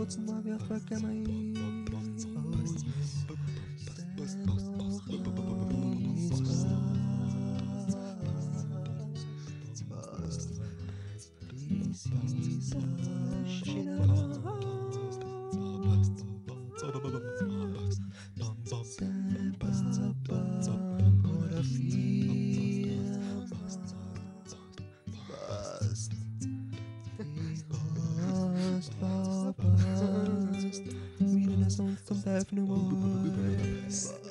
Putzen wir auf der Kamera. Post, Post, Post, Post, Post, Post, Post, Post, Post. sounds to laugh no more.